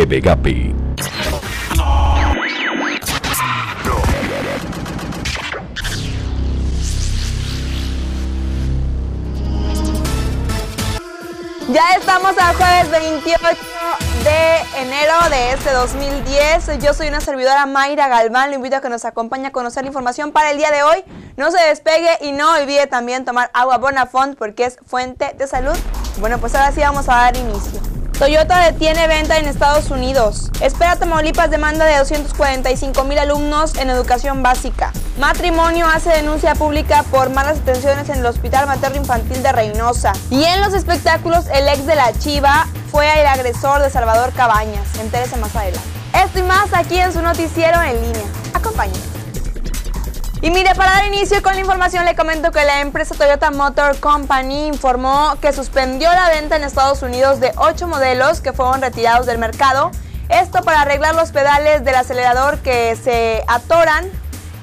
TV Gapi. Ya estamos al jueves 28 de enero de este 2010. Yo soy una servidora Mayra Galván. Le invito a que nos acompañe a conocer la información para el día de hoy. No se despegue y no olvide también tomar agua Bonafont porque es fuente de salud. Bueno, pues ahora sí vamos a dar inicio. Toyota detiene venta en Estados Unidos. Espera Tamaulipas demanda de 245 mil alumnos en educación básica. Matrimonio hace denuncia pública por malas atenciones en el Hospital Materno Infantil de Reynosa. Y en los espectáculos, el ex de la Chiva fue el agresor de Salvador Cabañas. Entérese más adelante. Esto y más aquí en su noticiero en línea. Acompáñenos. Y mire, para dar inicio con la información le comento que la empresa Toyota Motor Company informó que suspendió la venta en Estados Unidos de 8 modelos que fueron retirados del mercado. Esto para arreglar los pedales del acelerador que se atoran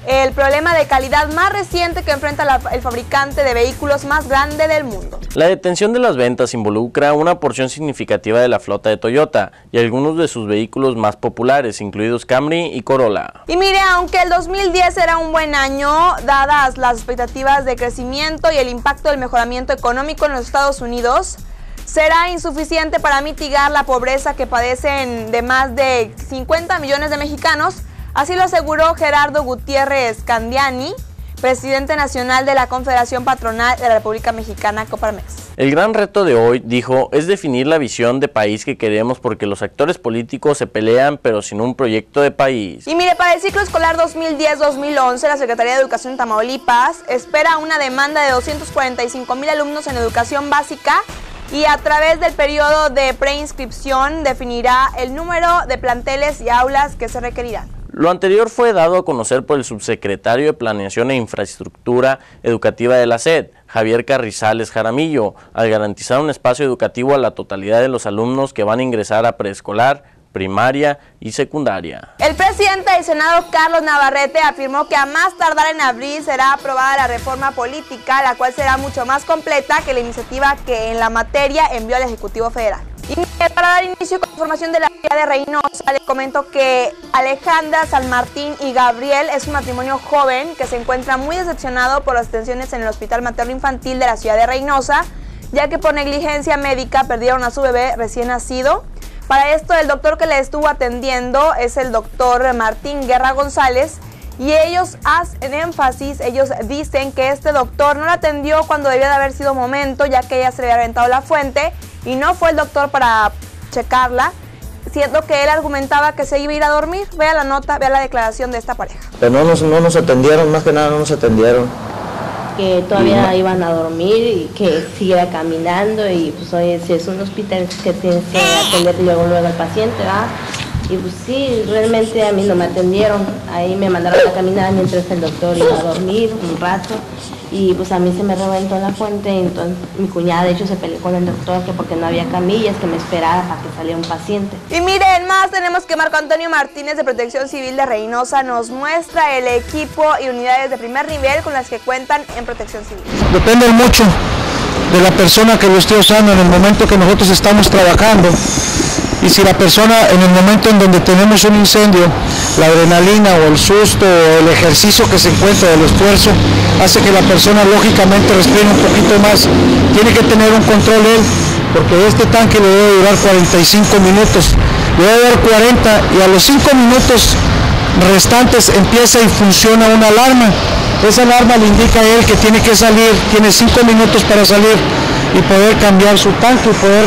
el problema de calidad más reciente que enfrenta el fabricante de vehículos más grande del mundo. La detención de las ventas involucra una porción significativa de la flota de Toyota y algunos de sus vehículos más populares, incluidos Camry y Corolla. Y mire, aunque el 2010 era un buen año, dadas las expectativas de crecimiento y el impacto del mejoramiento económico en los Estados Unidos, será insuficiente para mitigar la pobreza que padecen de más de 50 millones de mexicanos Así lo aseguró Gerardo Gutiérrez Candiani, presidente nacional de la Confederación Patronal de la República Mexicana, Coparmex. El gran reto de hoy, dijo, es definir la visión de país que queremos porque los actores políticos se pelean pero sin un proyecto de país. Y mire, para el ciclo escolar 2010-2011, la Secretaría de Educación de Tamaulipas espera una demanda de 245 mil alumnos en educación básica y a través del periodo de preinscripción definirá el número de planteles y aulas que se requerirán. Lo anterior fue dado a conocer por el subsecretario de Planeación e Infraestructura Educativa de la SED, Javier Carrizales Jaramillo, al garantizar un espacio educativo a la totalidad de los alumnos que van a ingresar a preescolar, primaria y secundaria. El presidente del Senado, Carlos Navarrete, afirmó que a más tardar en abril será aprobada la reforma política, la cual será mucho más completa que la iniciativa que en la materia envió al Ejecutivo Federal. Y para dar inicio con información de la ciudad de Reynosa, les comento que Alejandra, San Martín y Gabriel es un matrimonio joven que se encuentra muy decepcionado por las atenciones en el Hospital Materno Infantil de la ciudad de Reynosa, ya que por negligencia médica perdieron a su bebé recién nacido. Para esto, el doctor que le estuvo atendiendo es el doctor Martín Guerra González, y ellos hacen énfasis, ellos dicen que este doctor no la atendió cuando debía de haber sido momento, ya que ella se le había aventado la fuente y no fue el doctor para checarla, siendo que él argumentaba que se iba a ir a dormir. Vea la nota, vea la declaración de esta pareja. Pero no nos, no nos atendieron, más que nada no nos atendieron. Que todavía iban a dormir y que siguiera caminando y pues oye, si es un hospital que tienes que atender luego luego al paciente, ¿verdad? Y pues sí, realmente a mí no me atendieron. Ahí me mandaron a caminar mientras el doctor iba a dormir un rato y pues a mí se me reventó la fuente, entonces mi cuñada de hecho se peleó con el doctor que porque no había camillas, que me esperara para que saliera un paciente. Y miren, más tenemos que Marco Antonio Martínez de Protección Civil de Reynosa nos muestra el equipo y unidades de primer nivel con las que cuentan en Protección Civil. Depende mucho de la persona que lo esté usando en el momento que nosotros estamos trabajando y si la persona en el momento en donde tenemos un incendio, la adrenalina o el susto o el ejercicio que se encuentra del esfuerzo hace que la persona lógicamente respire un poquito más, tiene que tener un control él, porque este tanque le debe durar 45 minutos, le debe dar 40 y a los 5 minutos restantes empieza y funciona una alarma. Esa alarma le indica a él que tiene que salir, tiene 5 minutos para salir y poder cambiar su tanque y poder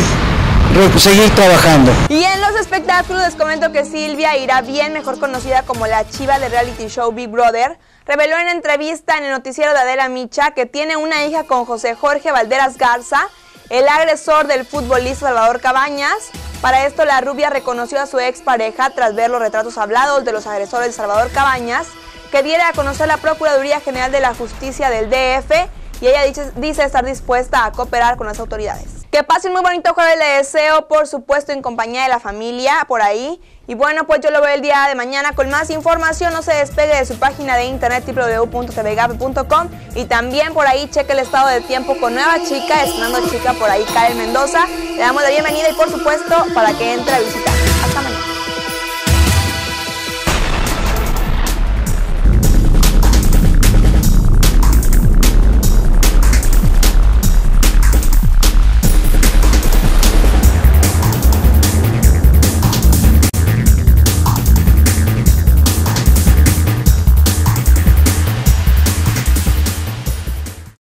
seguir trabajando. Y en los espectáculos les comento que Silvia irá bien, mejor conocida como la chiva de reality show Big Brother, reveló en entrevista en el noticiero de Adela Micha que tiene una hija con José Jorge Valderas Garza, el agresor del futbolista Salvador Cabañas. Para esto la rubia reconoció a su expareja tras ver los retratos hablados de los agresores de Salvador Cabañas, que diera a conocer la Procuraduría General de la Justicia del DF y ella dice, estar dispuesta a cooperar con las autoridades. Que pasen muy bonito jueves, le deseo, por supuesto, en compañía de la familia por ahí. Y bueno, pues yo lo veo el día de mañana con más información. No se despegue de su página de internet www.tvgape.com y también por ahí cheque el estado de tiempo con nueva chica, estrenando chica por ahí, Karen Mendoza. Le damos la bienvenida y por supuesto para que entre a visitar. Hasta mañana.